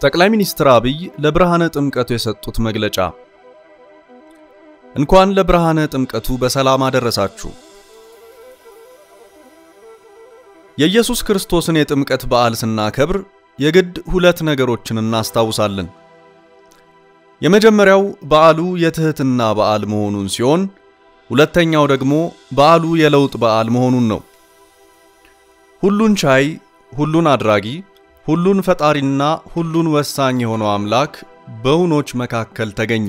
ጠቅላይ ሚኒስትር አብይ ለብርሃነ ጥምቀቱ የሰጡት መግለጫ እንኳን ለብርሃነ ጥምቀቱ በሰላም አደረሳችሁ። የኢየሱስ ክርስቶስን የጥምቀት በዓል ስናከብር የግድ ሁለት ነገሮችን እናስታውሳለን። የመጀመሪያው በዓሉ የትህትና በዓል መሆኑን ሲሆን፣ ሁለተኛው ደግሞ በዓሉ የለውጥ በዓል መሆኑን ነው። ሁሉን ቻይ፣ ሁሉን አድራጊ፣ ሁሉን ፈጣሪና ሁሉን ወሳኝ የሆነው አምላክ በውኖች መካከል ተገኘ።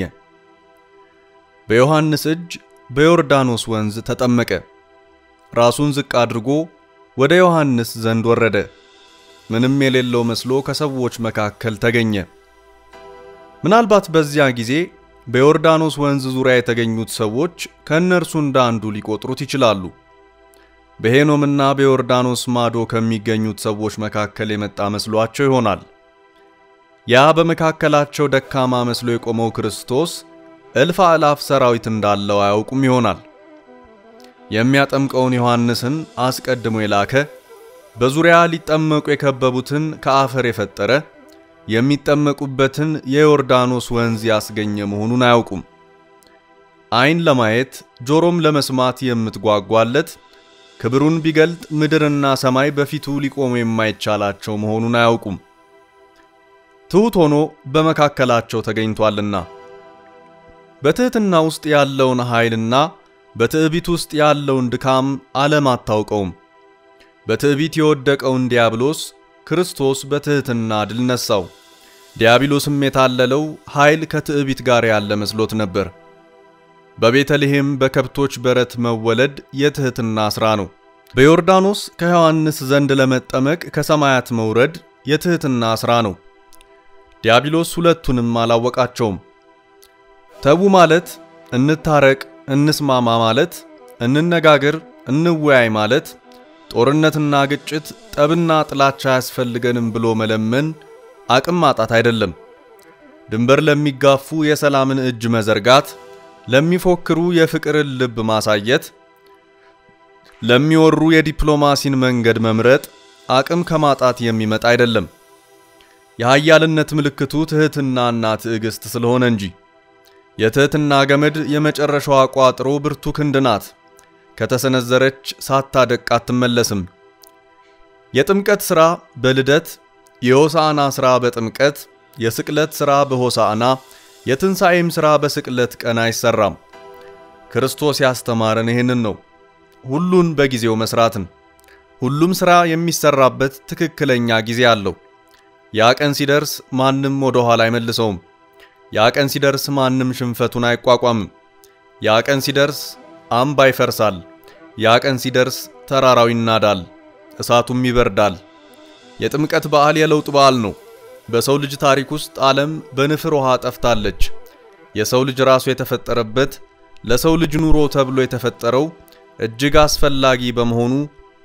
በዮሐንስ እጅ በዮርዳኖስ ወንዝ ተጠመቀ። ራሱን ዝቅ አድርጎ ወደ ዮሐንስ ዘንድ ወረደ። ምንም የሌለው መስሎ ከሰዎች መካከል ተገኘ። ምናልባት በዚያ ጊዜ በዮርዳኖስ ወንዝ ዙሪያ የተገኙት ሰዎች ከእነርሱ እንደ አንዱ ሊቆጥሩት ይችላሉ። በሄኖምና በዮርዳኖስ ማዶ ከሚገኙት ሰዎች መካከል የመጣ መስሏቸው ይሆናል። ያ በመካከላቸው ደካማ መስሎ የቆመው ክርስቶስ እልፍ አእላፍ ሰራዊት እንዳለው አያውቁም ይሆናል። የሚያጠምቀውን ዮሐንስን አስቀድሞ የላከ በዙሪያ ሊጠመቁ የከበቡትን ከአፈር የፈጠረ የሚጠመቁበትን የዮርዳኖስ ወንዝ ያስገኘ መሆኑን አያውቁም። ዓይን ለማየት ጆሮም ለመስማት የምትጓጓለት ክብሩን ቢገልጥ ምድርና ሰማይ በፊቱ ሊቆሙ የማይቻላቸው መሆኑን አያውቁም። ትሑት ሆኖ በመካከላቸው ተገኝቷልና በትሕትና ውስጥ ያለውን ኃይልና በትዕቢት ውስጥ ያለውን ድካም ዓለም አታውቀውም። በትዕቢት የወደቀውን ዲያብሎስ ክርስቶስ በትሕትና ድል ነሳው። ዲያብሎስም የታለለው ኃይል ከትዕቢት ጋር ያለ መስሎት ነበር። በቤተልሔም በከብቶች በረት መወለድ የትሕትና ሥራ ነው። በዮርዳኖስ ከዮሐንስ ዘንድ ለመጠመቅ ከሰማያት መውረድ የትሕትና ሥራ ነው። ዲያብሎስ ሁለቱንም አላወቃቸውም። ተዉ ማለት፣ እንታረቅ፣ እንስማማ ማለት፣ እንነጋገር፣ እንወያይ ማለት፣ ጦርነትና ግጭት፣ ጠብና ጥላቻ አያስፈልገንም ብሎ መለመን አቅም ማጣት አይደለም። ድንበር ለሚጋፉ የሰላምን እጅ መዘርጋት፣ ለሚፎክሩ የፍቅርን ልብ ማሳየት፣ ለሚወሩ የዲፕሎማሲን መንገድ መምረጥ አቅም ከማጣት የሚመጣ አይደለም። የኃያልነት ምልክቱ ትሕትናና ትዕግስት ስለሆነ እንጂ። የትሕትና ገመድ የመጨረሻዋ ቋጥሮ ብርቱ ክንድ ናት። ከተሰነዘረች ሳታደቅ አትመለስም። የጥምቀት ሥራ በልደት የሆሳዕና ሥራ በጥምቀት የስቅለት ሥራ በሆሳዕና የትንሣኤም ሥራ በስቅለት ቀን አይሰራም። ክርስቶስ ያስተማረን ይህንን ነው። ሁሉን በጊዜው መስራትን። ሁሉም ሥራ የሚሰራበት ትክክለኛ ጊዜ አለው። ያ ቀን ሲደርስ ማንም ወደ ኋላ አይመልሰውም። ያ ቀን ሲደርስ ማንም ሽንፈቱን አይቋቋምም። ያ ቀን ሲደርስ አምባ ይፈርሳል። ያ ቀን ሲደርስ ተራራው ይናዳል፣ እሳቱም ይበርዳል። የጥምቀት በዓል የለውጥ በዓል ነው። በሰው ልጅ ታሪክ ውስጥ ዓለም በንፍር ውሃ ጠፍታለች። የሰው ልጅ ራሱ የተፈጠረበት ለሰው ልጅ ኑሮ ተብሎ የተፈጠረው እጅግ አስፈላጊ በመሆኑ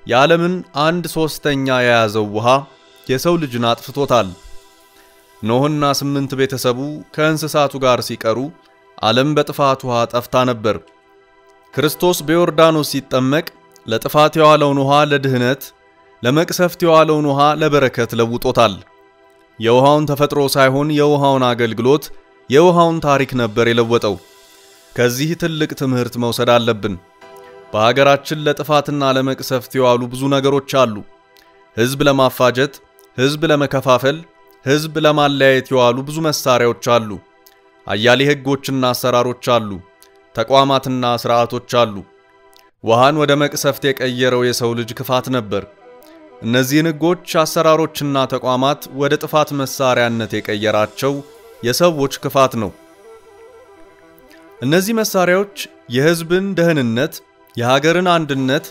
የዓለምን አንድ ሶስተኛ የያዘው ውሃ የሰው ልጅን አጥፍቶታል። ኖህና ስምንት ቤተሰቡ ከእንስሳቱ ጋር ሲቀሩ ዓለም በጥፋት ውሃ ጠፍታ ነበር። ክርስቶስ በዮርዳኖስ ሲጠመቅ ለጥፋት የዋለውን ውሃ ለድህነት፣ ለመቅሰፍት የዋለውን ውሃ ለበረከት ለውጦታል። የውሃውን ተፈጥሮ ሳይሆን የውሃውን አገልግሎት፣ የውሃውን ታሪክ ነበር የለወጠው። ከዚህ ትልቅ ትምህርት መውሰድ አለብን። በሀገራችን ለጥፋትና ለመቅሰፍት የዋሉ ብዙ ነገሮች አሉ። ሕዝብ ለማፋጀት፣ ሕዝብ ለመከፋፈል፣ ሕዝብ ለማለያየት የዋሉ ብዙ መሳሪያዎች አሉ። አያሌ ሕጎችና አሰራሮች አሉ። ተቋማትና ስርዓቶች አሉ። ውሃን ወደ መቅሰፍት የቀየረው የሰው ልጅ ክፋት ነበር። እነዚህን ሕጎች፣ አሰራሮችና ተቋማት ወደ ጥፋት መሳሪያነት የቀየራቸው የሰዎች ክፋት ነው። እነዚህ መሳሪያዎች የሕዝብን ደህንነት፣ የሀገርን አንድነት፣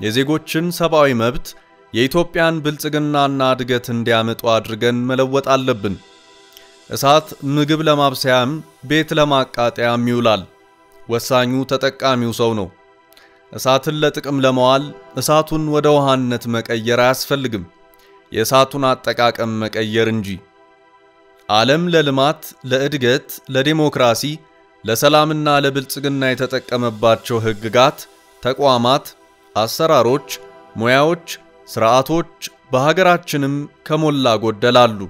የዜጎችን ሰብአዊ መብት፣ የኢትዮጵያን ብልጽግናና እድገት እንዲያመጡ አድርገን መለወጥ አለብን። እሳት ምግብ ለማብሰያም ቤት ለማቃጠያም ይውላል። ወሳኙ ተጠቃሚው ሰው ነው። እሳትን ለጥቅም ለመዋል እሳቱን ወደ ውሃነት መቀየር አያስፈልግም፣ የእሳቱን አጠቃቀም መቀየር እንጂ። ዓለም ለልማት፣ ለእድገት፣ ለዴሞክራሲ፣ ለሰላምና ለብልጽግና የተጠቀመባቸው ሕግጋት፣ ተቋማት፣ አሰራሮች፣ ሙያዎች፣ ስርዓቶች በሀገራችንም ከሞላ ጎደል አሉ።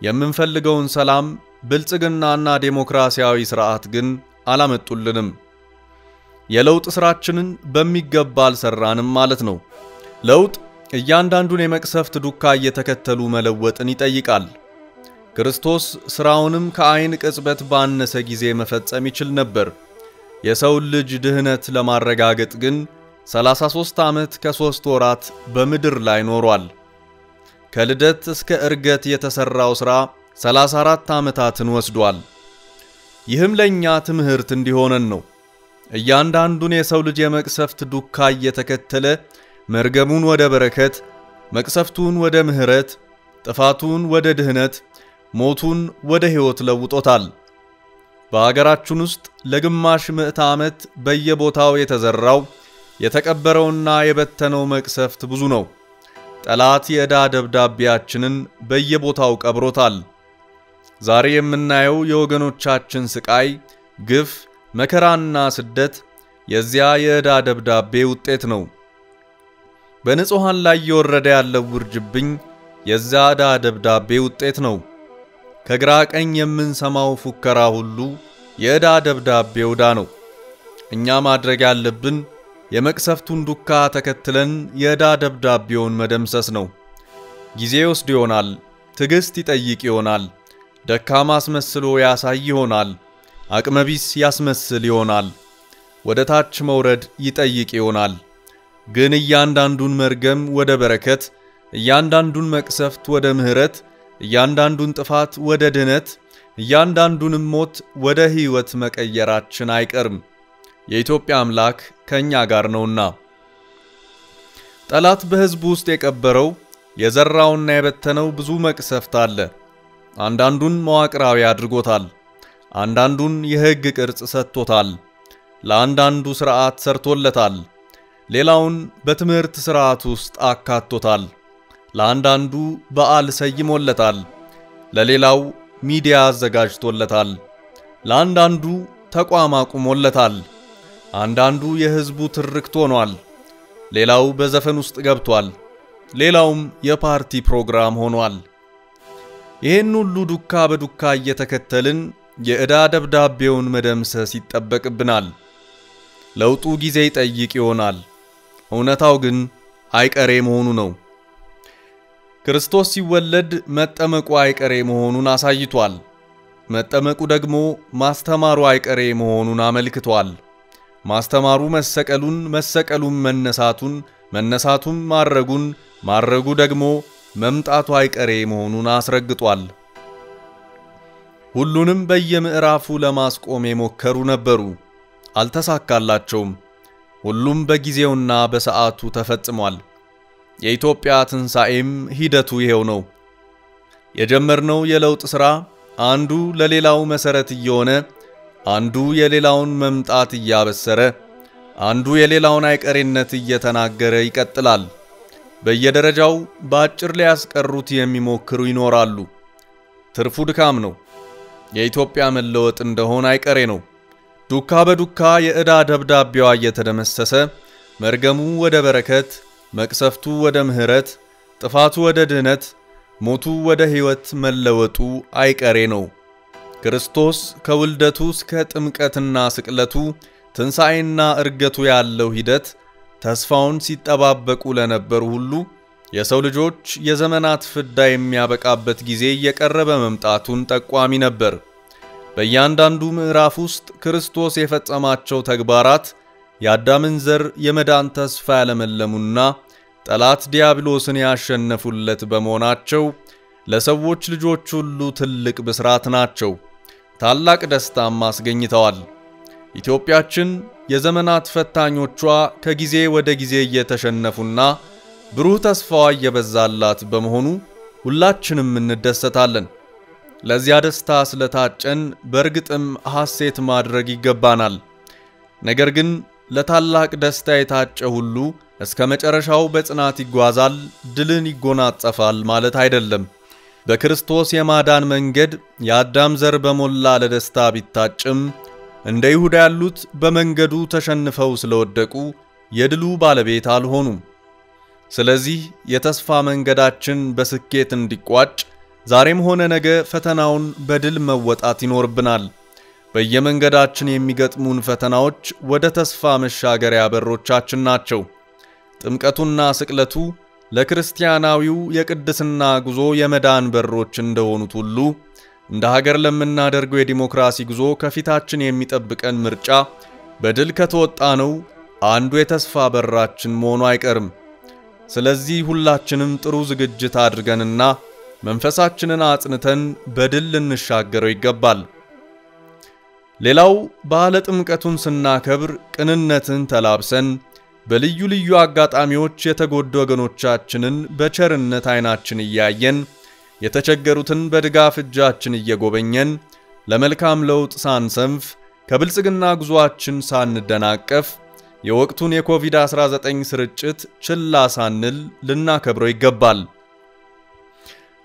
የምንፈልገውን ሰላም፣ ብልጽግናና ዴሞክራሲያዊ ስርዓት ግን አላመጡልንም። የለውጥ ስራችንን በሚገባ አልሰራንም ማለት ነው። ለውጥ እያንዳንዱን የመቅሰፍት ዱካ እየተከተሉ መለወጥን ይጠይቃል። ክርስቶስ ሥራውንም ከዐይን ቅጽበት ባነሰ ጊዜ መፈጸም ይችል ነበር። የሰውን ልጅ ድህነት ለማረጋገጥ ግን 33 ዓመት ከሦስት ወራት በምድር ላይ ኖሯል። ከልደት እስከ ዕርገት የተሠራው ሥራ 34 ዓመታትን ወስዷል። ይህም ለእኛ ትምህርት እንዲሆነን ነው። እያንዳንዱን የሰው ልጅ የመቅሰፍት ዱካ እየተከተለ መርገሙን ወደ በረከት፣ መቅሰፍቱን ወደ ምሕረት፣ ጥፋቱን ወደ ድህነት፣ ሞቱን ወደ ሕይወት ለውጦታል። በአገራችን ውስጥ ለግማሽ ምዕተ ዓመት በየቦታው የተዘራው የተቀበረውና የበተነው መቅሰፍት ብዙ ነው። ጠላት የዕዳ ደብዳቤያችንን በየቦታው ቀብሮታል። ዛሬ የምናየው የወገኖቻችን ስቃይ፣ ግፍ፣ መከራና ስደት የዚያ የዕዳ ደብዳቤ ውጤት ነው። በንጹሐን ላይ እየወረደ ያለው ውርጅብኝ የዚያ ዕዳ ደብዳቤ ውጤት ነው። ከግራ ቀኝ የምንሰማው ፉከራ ሁሉ የዕዳ ደብዳቤ ዕዳ ነው። እኛ ማድረግ ያለብን የመቅሰፍቱን ዱካ ተከትለን የዕዳ ደብዳቤውን መደምሰስ ነው። ጊዜ ይወስድ ይሆናል። ትዕግሥት ይጠይቅ ይሆናል። ደካማ አስመስሎ ያሳይ ይሆናል። አቅመቢስ ያስመስል ይሆናል። ወደ ታች መውረድ ይጠይቅ ይሆናል። ግን እያንዳንዱን መርገም ወደ በረከት፣ እያንዳንዱን መቅሰፍት ወደ ምሕረት፣ እያንዳንዱን ጥፋት ወደ ድነት፣ እያንዳንዱንም ሞት ወደ ሕይወት መቀየራችን አይቀርም። የኢትዮጵያ አምላክ ከእኛ ጋር ነውና። ጠላት በሕዝቡ ውስጥ የቀበረው የዘራውና የበተነው ብዙ መቅሰፍት አለ። አንዳንዱን መዋቅራዊ አድርጎታል። አንዳንዱን የሕግ ቅርጽ ሰጥቶታል። ለአንዳንዱ ሥርዓት ሰርቶለታል። ሌላውን በትምህርት ሥርዓት ውስጥ አካቶታል። ለአንዳንዱ በዓል ሰይሞለታል። ለሌላው ሚዲያ አዘጋጅቶለታል። ለአንዳንዱ ተቋም አቁሞለታል። አንዳንዱ የሕዝቡ ትርክት ሆኗል። ሌላው በዘፈን ውስጥ ገብቷል። ሌላውም የፓርቲ ፕሮግራም ሆኗል። ይህን ሁሉ ዱካ በዱካ እየተከተልን የዕዳ ደብዳቤውን መደምሰስ ይጠበቅብናል። ለውጡ ጊዜ ይጠይቅ ይሆናል። እውነታው ግን አይቀሬ መሆኑ ነው። ክርስቶስ ሲወለድ መጠመቁ አይቀሬ መሆኑን አሳይቷል። መጠመቁ ደግሞ ማስተማሩ አይቀሬ መሆኑን አመልክቷል። ማስተማሩ መሰቀሉን፣ መሰቀሉም መነሳቱን፣ መነሳቱም ማረጉን፣ ማረጉ ደግሞ መምጣቱ አይቀሬ መሆኑን አስረግጧል። ሁሉንም በየምዕራፉ ለማስቆም የሞከሩ ነበሩ፣ አልተሳካላቸውም። ሁሉም በጊዜውና በሰዓቱ ተፈጽሟል። የኢትዮጵያ ትንሣኤም ሂደቱ ይሄው ነው። የጀመርነው የለውጥ ሥራ አንዱ ለሌላው መሠረት እየሆነ አንዱ የሌላውን መምጣት እያበሰረ አንዱ የሌላውን አይቀሬነት እየተናገረ ይቀጥላል። በየደረጃው በአጭር ሊያስቀሩት የሚሞክሩ ይኖራሉ። ትርፉ ድካም ነው። የኢትዮጵያ መለወጥ እንደሆነ አይቀሬ ነው። ዱካ በዱካ የዕዳ ደብዳቤዋ እየተደመሰሰ መርገሙ ወደ በረከት፣ መቅሰፍቱ ወደ ምሕረት፣ ጥፋቱ ወደ ድህነት፣ ሞቱ ወደ ሕይወት መለወጡ አይቀሬ ነው። ክርስቶስ ከውልደቱ እስከ ጥምቀትና ስቅለቱ ትንሣኤና ዕርገቱ ያለው ሂደት ተስፋውን ሲጠባበቁ ለነበሩ ሁሉ የሰው ልጆች የዘመናት ፍዳ የሚያበቃበት ጊዜ እየቀረበ መምጣቱን ጠቋሚ ነበር። በእያንዳንዱ ምዕራፍ ውስጥ ክርስቶስ የፈጸማቸው ተግባራት የአዳምን ዘር የመዳን ተስፋ ያለመለሙና ጠላት ዲያብሎስን ያሸነፉለት በመሆናቸው ለሰዎች ልጆች ሁሉ ትልቅ ብስራት ናቸው። ታላቅ ደስታም አስገኝተዋል። ኢትዮጵያችን የዘመናት ፈታኞቿ ከጊዜ ወደ ጊዜ እየተሸነፉና ብሩህ ተስፋዋ እየበዛላት በመሆኑ ሁላችንም እንደሰታለን። ለዚያ ደስታ ስለታጨን በእርግጥም ሐሴት ማድረግ ይገባናል። ነገር ግን ለታላቅ ደስታ የታጨ ሁሉ እስከ መጨረሻው በጽናት ይጓዛል፣ ድልን ይጎናጸፋል ማለት አይደለም። በክርስቶስ የማዳን መንገድ የአዳም ዘር በሞላ ለደስታ ቢታጭም እንደ ይሁዳ ያሉት በመንገዱ ተሸንፈው ስለወደቁ የድሉ ባለቤት አልሆኑም። ስለዚህ የተስፋ መንገዳችን በስኬት እንዲቋጭ ዛሬም ሆነ ነገ ፈተናውን በድል መወጣት ይኖርብናል። በየመንገዳችን የሚገጥሙን ፈተናዎች ወደ ተስፋ መሻገሪያ በሮቻችን ናቸው። ጥምቀቱና ስቅለቱ ለክርስቲያናዊው የቅድስና ጉዞ የመዳን በሮች እንደሆኑት ሁሉ እንደ ሀገር ለምናደርገው የዲሞክራሲ ጉዞ ከፊታችን የሚጠብቀን ምርጫ በድል ከተወጣ ነው አንዱ የተስፋ በራችን መሆኑ አይቀርም። ስለዚህ ሁላችንም ጥሩ ዝግጅት አድርገንና መንፈሳችንን አጽንተን በድል ልንሻገረው ይገባል። ሌላው በዓለ ጥምቀቱን ስናከብር ቅንነትን ተላብሰን በልዩ ልዩ አጋጣሚዎች የተጎዱ ወገኖቻችንን በቸርነት ዓይናችን እያየን የተቸገሩትን በድጋፍ እጃችን እየጎበኘን ለመልካም ለውጥ ሳንሰንፍ ከብልጽግና ጉዞአችን ሳንደናቀፍ የወቅቱን የኮቪድ-19 ስርጭት ችላ ሳንል ልናከብረው ይገባል።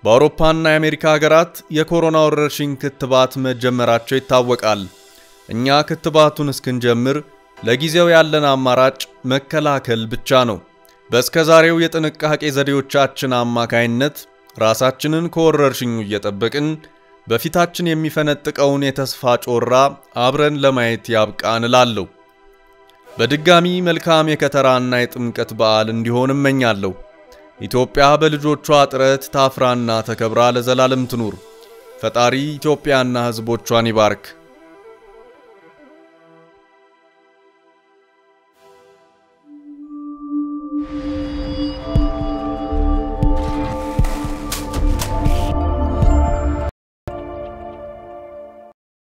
በአውሮፓና የአሜሪካ ሀገራት የኮሮና ወረርሽኝ ክትባት መጀመራቸው ይታወቃል። እኛ ክትባቱን እስክንጀምር ለጊዜው ያለን አማራጭ መከላከል ብቻ ነው። በእስከ ዛሬው የጥንቃቄ ዘዴዎቻችን አማካይነት ራሳችንን ከወረርሽኙ እየጠበቅን በፊታችን የሚፈነጥቀውን የተስፋ ጮራ አብረን ለማየት ያብቃን እላለሁ። በድጋሚ መልካም የከተራና የጥምቀት በዓል እንዲሆን እመኛለሁ። ኢትዮጵያ በልጆቿ ጥረት ታፍራና ተከብራ ለዘላለም ትኑር። ፈጣሪ ኢትዮጵያና ሕዝቦቿን ይባርክ።